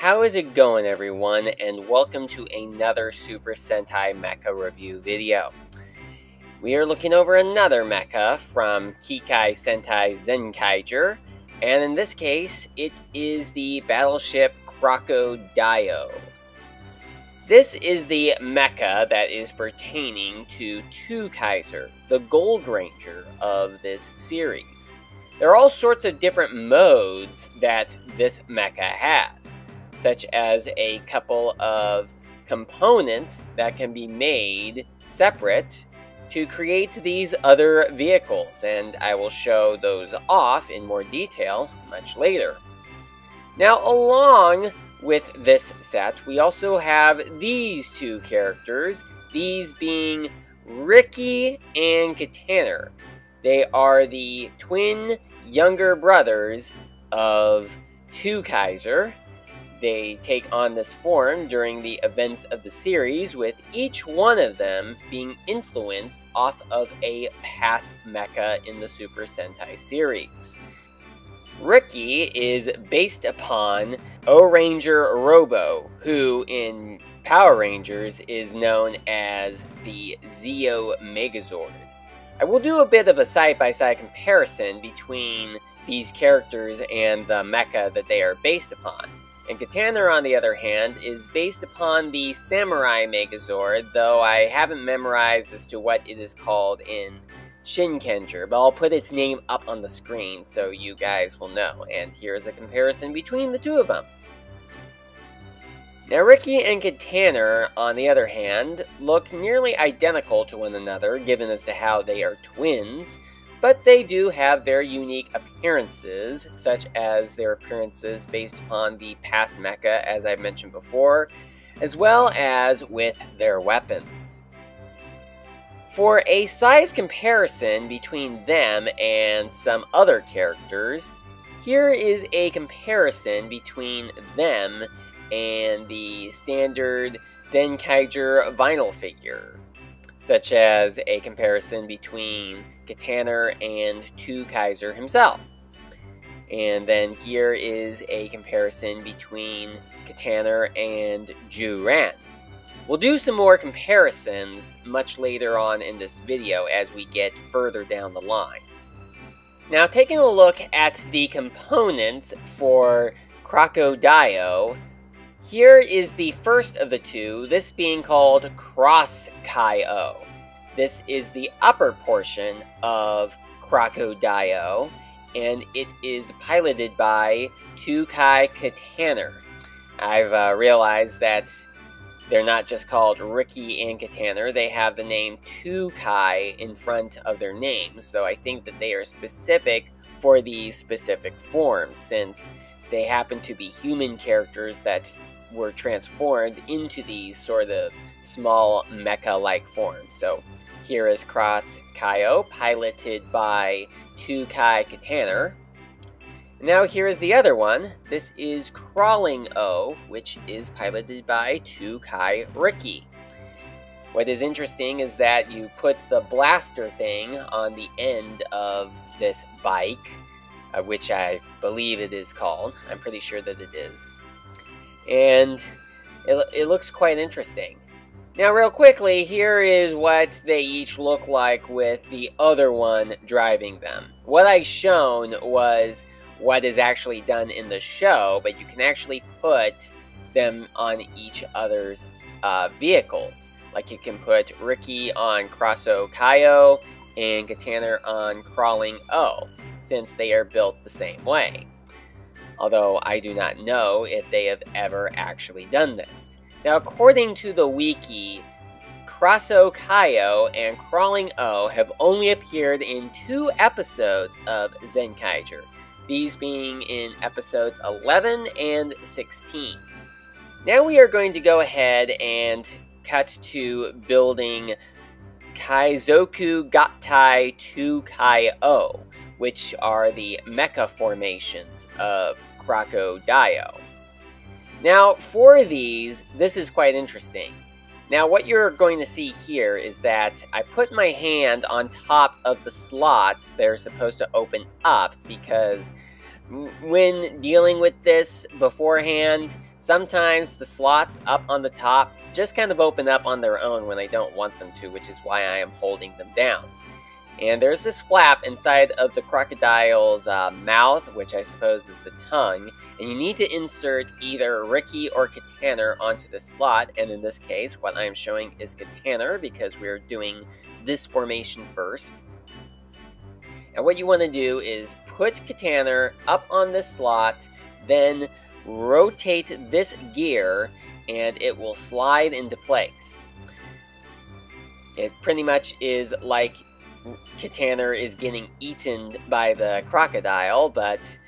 How is it going everyone and welcome to another Super Sentai Mecha review video. We are looking over another mecha from Kikai Sentai Zenkaiger and in this case it is the battleship CrocoDaiOh. This is the mecha that is pertaining to Twokaizer, the Gold Ranger of this series. There are all sorts of different modes that this mecha has such as a couple of components that can be made separate to create these other vehicles, and I will show those off in more detail much later. Now, along with this set, we also have these two characters, these being Ricky and Katanner. They are the twin younger brothers of Twokaizer, they take on this form during the events of the series, with each one of them being influenced off of a past mecha in the Super Sentai series. Ricky is based upon O Ranger Robo, who in Power Rangers is known as the Zeo Megazord. I will do a bit of a side by side comparison between these characters and the mecha that they are based upon. And Katana, on the other hand, is based upon the Samurai Megazord, though I haven't memorized as to what it is called in Shinkenger, but I'll put its name up on the screen so you guys will know. And here's a comparison between the two of them. Now, Ricky and Katana, on the other hand, look nearly identical to one another, given as to how they are twins, but they do have their unique appearances, such as their appearances based upon the past mecha, as I mentioned before, as well as with their weapons. For a size comparison between them and some other characters, here is a comparison between them and the standard Zenkaiger vinyl figure such as a comparison between Katanner and Twokaizer himself. And then here is a comparison between Katanner and Ju Ran. We'll do some more comparisons much later on in this video as we get further down the line. Now taking a look at the components for CrocoDaiOh, here is the first of the two, this being called Cross Kai-O. This is the upper portion of CrocoDaiOh, and it is piloted by Tukai Katanner. I've uh, realized that they're not just called Ricky and Katanner, they have the name Tukai in front of their names, though I think that they are specific for these specific forms, since they happen to be human characters that were transformed into these sort of small mecha-like forms. So here is Cross Kai-O, piloted by Tukai Katanner. Now here is the other one. This is Crawling O, which is piloted by Tukai Ricky. What is interesting is that you put the blaster thing on the end of this bike, uh, which I believe it is called. I'm pretty sure that it is. And it, it looks quite interesting. Now, real quickly, here is what they each look like with the other one driving them. What I shown was what is actually done in the show, but you can actually put them on each other's uh, vehicles. Like you can put Ricky on Crosso Kai-O and Katanner on Crawling O, since they are built the same way. Although I do not know if they have ever actually done this. Now, according to the wiki, Crosso Kai-O and Crawling O have only appeared in two episodes of Zenkaiger, these being in episodes 11 and 16. Now we are going to go ahead and cut to building Kaizoku Gattai Twokai-Oh, which are the mecha formations of CrocoDaiOh. Now, for these, this is quite interesting. Now, what you're going to see here is that I put my hand on top of the slots they're supposed to open up because when dealing with this beforehand, Sometimes the slots up on the top just kind of open up on their own when I don't want them to, which is why I am holding them down. And there's this flap inside of the crocodile's uh, mouth, which I suppose is the tongue, and you need to insert either Ricky or Kataner onto the slot, and in this case, what I am showing is Kataner because we're doing this formation first. And what you want to do is put Kataner up on this slot, then rotate this gear, and it will slide into place. It pretty much is like Kataner is getting eaten by the crocodile, but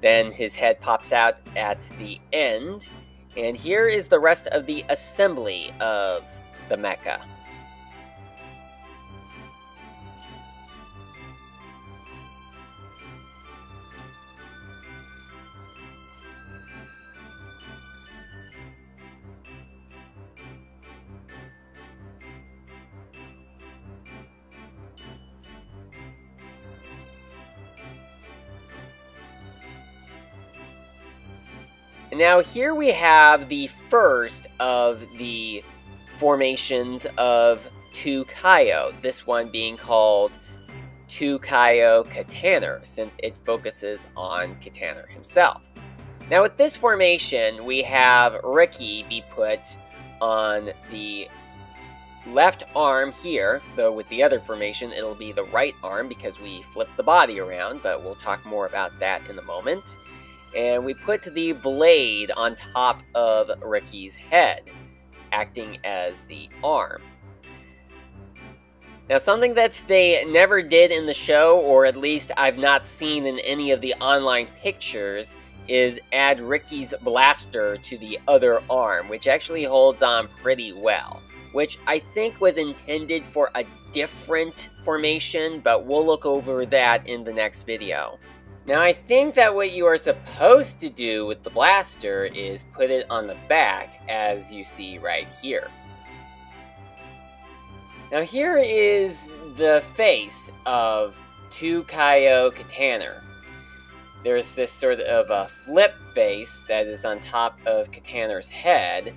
then his head pops out at the end. And here is the rest of the assembly of the mecha. Now here we have the first of the formations of Twokai-Oh, this one being called Twokai-Oh Kataner, since it focuses on Kataner himself. Now with this formation, we have Ricky be put on the left arm here, though with the other formation it'll be the right arm because we flip the body around, but we'll talk more about that in a moment and we put the blade on top of Ricky's head, acting as the arm. Now, something that they never did in the show, or at least I've not seen in any of the online pictures, is add Ricky's blaster to the other arm, which actually holds on pretty well. Which I think was intended for a different formation, but we'll look over that in the next video. Now I think that what you are supposed to do with the blaster is put it on the back, as you see right here. Now here is the face of Twokai-Oh Kataner. There's this sort of a flip face that is on top of Kataner's head,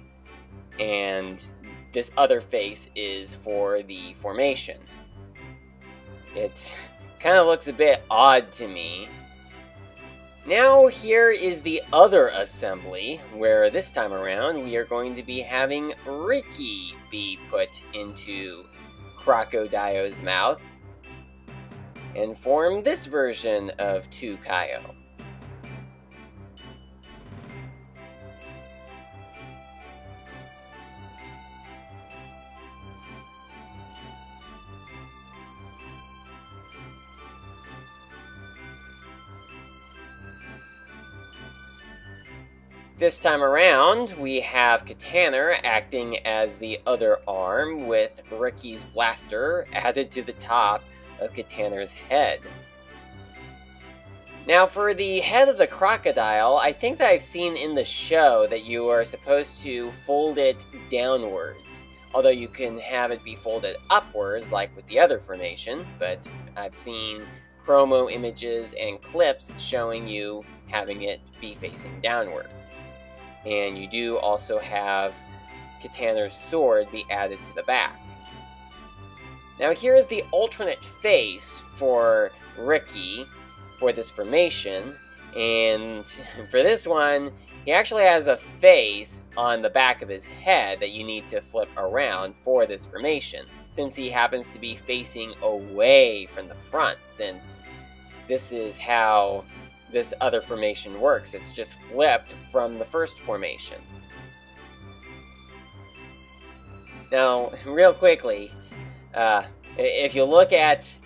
and this other face is for the formation. It kind of looks a bit odd to me, now here is the other assembly, where this time around we are going to be having Ricky be put into Crocodile's mouth and form this version of Twokai-Oh. This time around, we have Kataner acting as the other arm, with Ricky's blaster added to the top of Kataner's head. Now, for the head of the crocodile, I think that I've seen in the show that you are supposed to fold it downwards. Although you can have it be folded upwards, like with the other formation, but I've seen promo images and clips showing you having it be facing downwards and you do also have Kataner's sword be added to the back. Now here is the alternate face for Ricky for this formation, and for this one, he actually has a face on the back of his head that you need to flip around for this formation, since he happens to be facing away from the front, since this is how this other formation works. It's just flipped from the first formation. Now, real quickly, uh, if you look at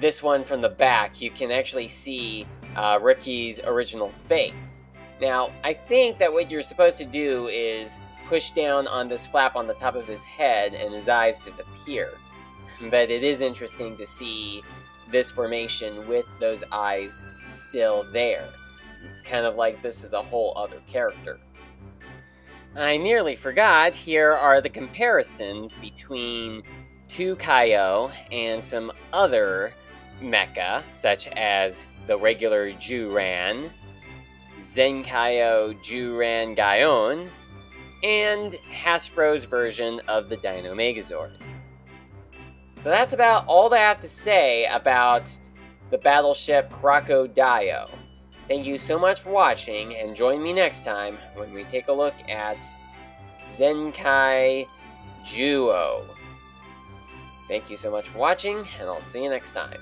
this one from the back, you can actually see uh, Ricky's original face. Now, I think that what you're supposed to do is push down on this flap on the top of his head and his eyes disappear. But it is interesting to see this formation with those eyes still there. Kind of like this is a whole other character. I nearly forgot, here are the comparisons between Twokai-Oh and some other mecha, such as the regular Juran, Zenkaio Juran Gaion, and Hasbro's version of the Dino Megazord. So that's about all I have to say about the battleship CrocoDaiOh. Thank you so much for watching, and join me next time when we take a look at Zenkai Juo. Thank you so much for watching, and I'll see you next time.